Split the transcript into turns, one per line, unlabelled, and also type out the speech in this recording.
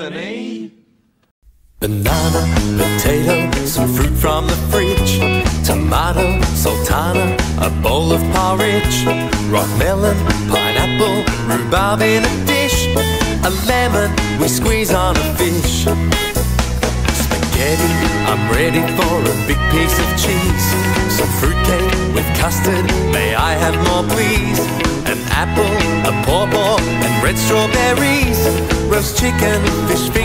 Banana, potato, some fruit from the fridge. Tomato, sultana, a bowl of porridge. Rock melon, pineapple, rhubarb in a dish. A lemon we squeeze on a fish. Spaghetti, I'm ready for a big piece of cheese. Some fruitcake with custard, may I have more please? An apple, a pawpaw, and red strawberries. Chicken, fish fingers,